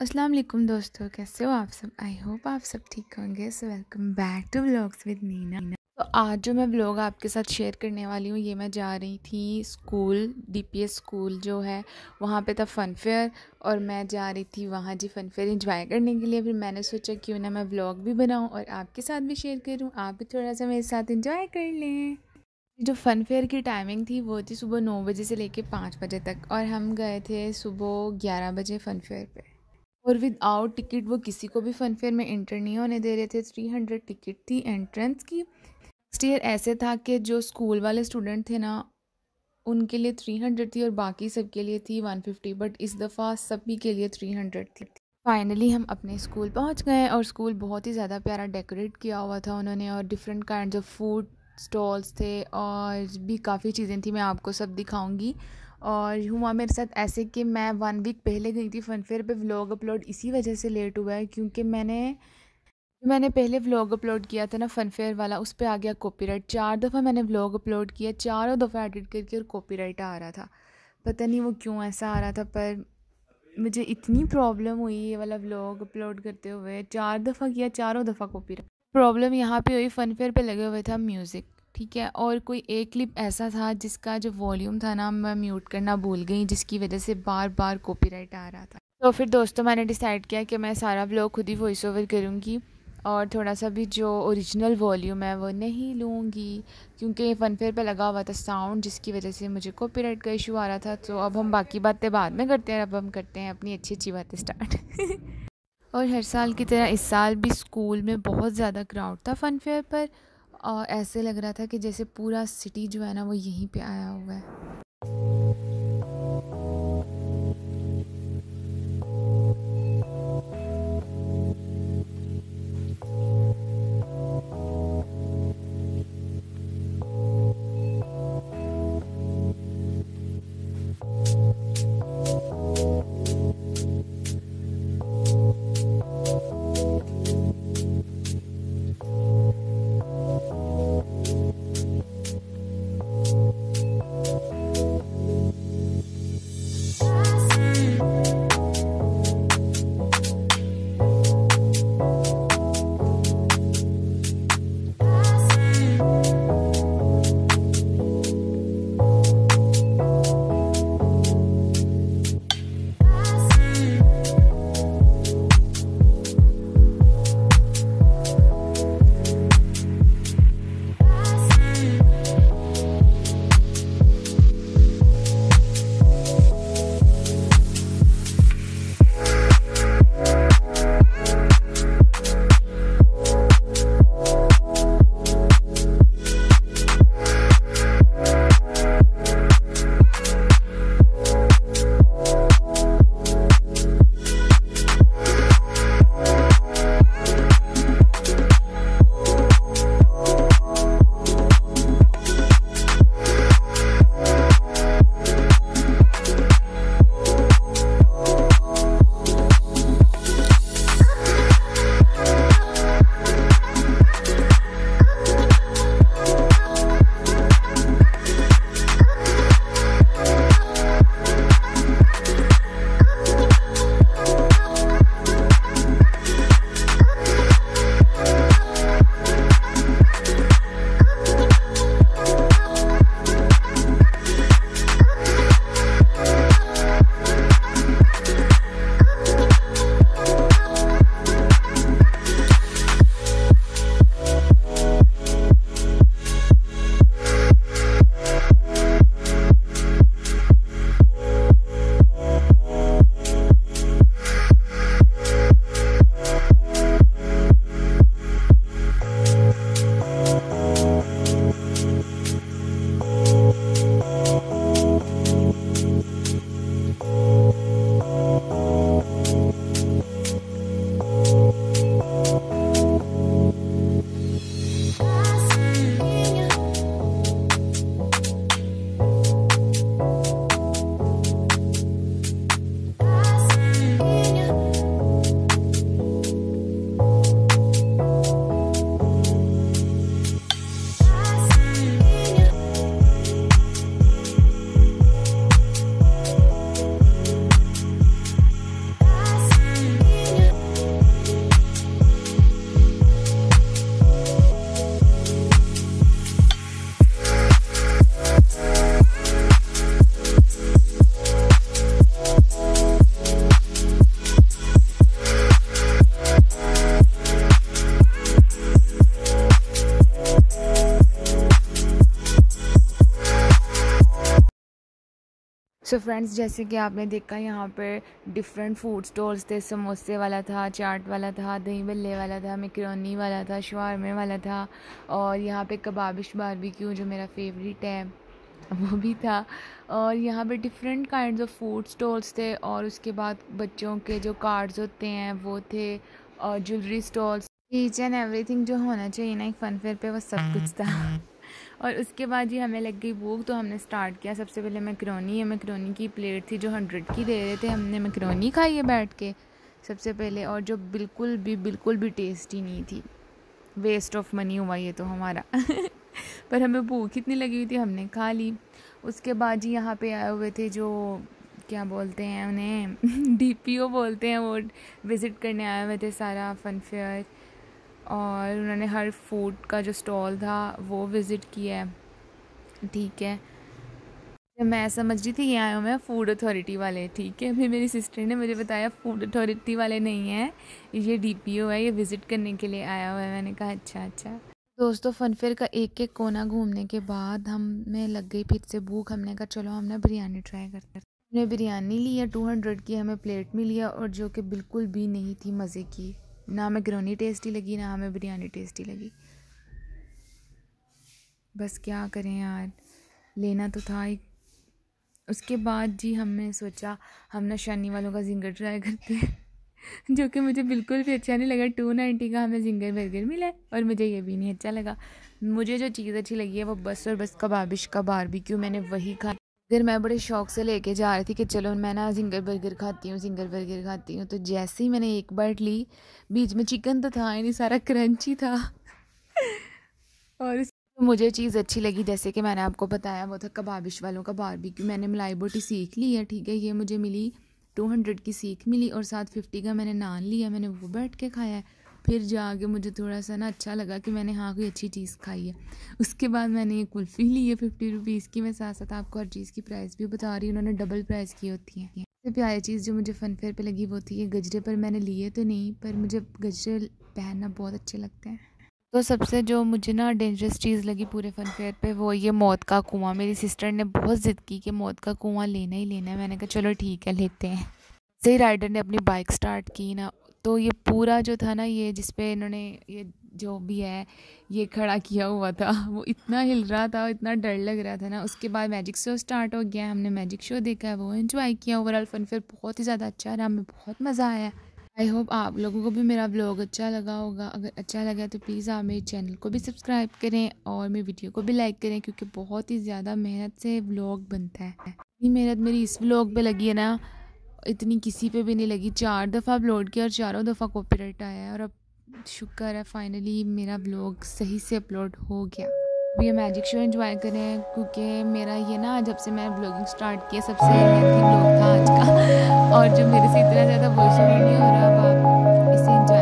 अस्सलाम वालेकुम दोस्तों, कैसे हो आप सब? आई होप आप सब ठीक होंगे। So welcome back to vlogs with Neena तो आज जो मैं व्लॉग आपके साथ शेयर करने वाली हूँ, ये मैं जा रही थी स्कूल डीपीएस स्कूल जो है, वहाँ पे था फ़न फेयर और मैं जा रही थी वहाँ जी फ़न फेयर इंजॉय करने के लिए। फिर मैंने सोचा क्यों ना मैं व्लॉग भी बनाऊँ और आपके साथ भी शेयर करूँ। आप भी थोड़ा सा मेरे साथ इंजॉय कर लें। जो फ़न फेयर की टाइमिंग थी, वो थी सुबह नौ बजे से लेके पाँच बजे तक और हम गए थे सुबह ग्यारह बजे फ़न फेयर पे। और विदाउट टिकट वो किसी को भी फनफेयर में इंटर नहीं होने दे रहे थे। थ्री हंड्रेड टिकट थी एंट्रेंस की। नेक्स्ट ईयर ऐसे था कि जो स्कूल वाले स्टूडेंट थे ना, उनके लिए थ्री हंड्रेड थी और बाकी सबके लिए थी वन फिफ्टी बट इस दफ़ा सभी के लिए थ्री हंड्रेड थी। फाइनली हम अपने स्कूल पहुँच गए और स्कूल बहुत ही ज़्यादा प्यारा डेकोरेट किया हुआ था उन्होंने और different kind of food stalls थे और भी काफ़ी चीज़ें थी। मैं आपको सब दिखाऊँगी। और हुआ मेरे साथ ऐसे कि मैं वन वीक पहले गई थी फ़न फेयर पे व्लॉग अपलोड इसी वजह से लेट हुआ है, क्योंकि मैंने मैंने पहले व्लॉग अपलोड किया था ना फ़न फेयर वाला, उस पर आ गया कॉपीराइट चार दफ़ा मैंने व्लॉग अपलोड किया, चारों दफ़ा एडिट करके और कॉपीराइट आ रहा था। पता नहीं वो क्यों ऐसा आ रहा था, पर मुझे इतनी प्रॉब्लम हुई ये वाला व्लॉग अपलोड करते हुए। चार दफ़ा किया, चारों दफ़ा कॉपीराइट प्रॉब्लम यहाँ पे हुई फ़न फेयर पे लगे हुए था म्यूज़िक ठीक है? और कोई एक क्लिप ऐसा था जिसका जो वॉल्यूम था ना, मैं म्यूट करना भूल गई, जिसकी वजह से बार बार कॉपीराइट आ रहा था। तो फिर दोस्तों, मैंने डिसाइड किया कि मैं सारा ब्लॉग खुद ही वॉइस ओवर करूँगी और थोड़ा सा भी जो ओरिजिनल वॉल्यूम है, वो नहीं लूँगी, क्योंकि फ़न फेयर पे लगा हुआ था साउंड जिसकी वजह से मुझे कॉपीराइट का इशू आ रहा था। तो अब हम बाकी बातें बाद में करते हैं, अब हम करते हैं अपनी अच्छी अच्छी बातें स्टार्ट और हर साल की तरह इस साल भी स्कूल में बहुत ज़्यादा क्राउड था फनफेयर पर। और ऐसे लग रहा था कि जैसे पूरा सिटी जो है ना वो यहीं पे आया हुआ है। सो so फ्रेंड्स जैसे कि आपने देखा यहाँ पर डिफरेंट फ़ूड स्टॉल्स थे। समोसे वाला था चाट वाला था दही बल्ले वाला था मिक्रोनी वाला था शवारमे वाला था। और यहाँ पे कबाबिश बारबेक्यू जो मेरा फेवरेट है वो भी था। और यहाँ पे different kind of food stalls थे। और उसके बाद बच्चों के जो कार्ड्स होते हैं वो थे और jewellery stalls each and everything जो होना चाहिए ना एक फ़न फेयर पे वो सब कुछ था। और उसके बाद जी हमें लग गई भूख तो हमने स्टार्ट किया। सबसे पहले मैक्रोनी है मैक्रोनी की प्लेट थी जो हंड्रेड की दे रहे थे। हमने मैक्रोनी खाई है बैठ के। सबसे पहले, और जो बिल्कुल भी बिल्कुल भी टेस्टी नहीं थी। वेस्ट ऑफ़ मनी हुआ ये तो हमारा। पर हमें भूख इतनी लगी हुई थी, हमने खा ली। उसके बाद जी यहाँ पे आए हुए थे जो, क्या बोलते हैं उन्हें? डीपीओ बोलते हैं, वो विज़िट करने आए हुए थे सारा फन फेयर और उन्होंने हर फ़ूड का जो स्टॉल था, वो विज़िट किया है। ठीक है। मैं समझ रही थी ये आए हुए हैं फ़ूड अथॉरिटी वाले। ठीक है, फिर मेरी सिस्टर ने मुझे बताया फ़ूड अथॉरिटी वाले नहीं हैं। ये डीपीओ है, ये विज़िट करने के लिए आया हुआ है। मैंने कहा अच्छा अच्छा। दोस्तों फनफेयर का एक एक कोना घूमने के बाद हमें लग गई फिर से भूख। हमने कहा, चलो, हमने बिरयानी ट्राई करते हमने बिरयानी ली है टू हंड्रेड की हमें प्लेट मिली है और जो कि बिल्कुल भी नहीं थी मज़े की। ना हमें ग्रोनी टेस्टी लगी, ना हमें बिरयानी टेस्टी लगी। बस क्या करें यार, लेना तो था ही। उसके बाद जी हमने सोचा, हम ना शानी वालों का जिंगर ट्राई करते हैं। जो कि मुझे बिल्कुल भी अच्छा नहीं लगा। टू नाइन्टी का हमें जिंगर बर्गर मिला और मुझे ये भी नहीं अच्छा लगा। मुझे जो चीज़ अच्छी लगी है, वो बस और बस कबाबिश का बारबेक्यू मैंने वही खा फिर मैं बड़े शौक से लेके जा रही थी कि चलो मैं ना जिंगर बर्गर खाती हूँ, जिंगर बर्गर खाती हूँ। तो जैसे ही मैंने एक बाइट ली, बीच में चिकन तो था नहीं, सारा क्रंची था। और मुझे चीज़ अच्छी लगी, जैसे कि मैंने आपको बताया, वो था कबाबिश वालों का बारबेक्यू मैंने मलाई बोटी सीख ली है, ठीक है, ये मुझे मिली, टू हंड्रेड की सीख मिली और साथ फिफ्टी का मैंने नान लिया, मैंने वो बैठ के खाया है। फिर जाके मुझे थोड़ा सा ना अच्छा लगा कि मैंने हाँ कोई अच्छी चीज़ खाई है। उसके बाद मैंने ये कुल्फ़ी ली है फिफ्टी रुपीज़ की। मैं साथ साथ आपको हर चीज़ की प्राइस भी बता रही हूँ। उन्होंने डबल प्राइस की होती है। सबसे प्यारी चीज़ जो मुझे फ़न फेयर पे लगी वो थी ये गजरे, पर मैंने लिए तो नहीं, पर मुझे गजरे पहनना बहुत अच्छे लगते हैं। तो सबसे जो मुझे ना डेंजरस चीज़ लगी पूरे फ़न फेयर पे, वो ये मौत का कुआँ। मेरी सिस्टर ने बहुत ज़िद की कि मौत का कुआँ लेना ही लेना है। मैंने कहा, चलो ठीक है, लेते हैं। सही राइडर ने अपनी बाइक स्टार्ट की ना तो ये पूरा जो था ना, ये जिस पे इन्होंने ये जो भी है, ये खड़ा किया हुआ था, वो इतना हिल रहा था, इतना डर लग रहा था ना। उसके बाद मैजिक शो स्टार्ट हो गया, हमने मैजिक शो देखा है वो इन्जॉय किया ओवरऑल फन फिर बहुत ही ज़्यादा अच्छा रहा, हमें बहुत मज़ा आया। आई होप आप लोगों को भी मेरा ब्लॉग अच्छा लगा होगा। अगर अच्छा लगा तो प्लीज़ आप मेरे चैनल को भी सब्सक्राइब करें और मेरी वीडियो को भी लाइक करें, क्योंकि बहुत ही ज़्यादा मेहनत से ब्लॉग बनता है। इतनी मेहनत मेरी इस ब्लॉग पे लगी है ना इतनी किसी पे भी नहीं लगी। चार दफ़ा अपलोड किया और चारों दफ़ा कॉपीराइट आया है और अब शुक्र है फाइनली मेरा ब्लॉग सही से अपलोड हो गया। ये मैजिक शो एंजॉय करें क्योंकि मेरा ये ना जब से मैंने ब्लॉगिंग स्टार्ट किया सबसे ब्लॉग था आज का। और जो मेरे से इतना ज़्यादा वॉइस नहीं हो रहा, अब इसे इंजॉय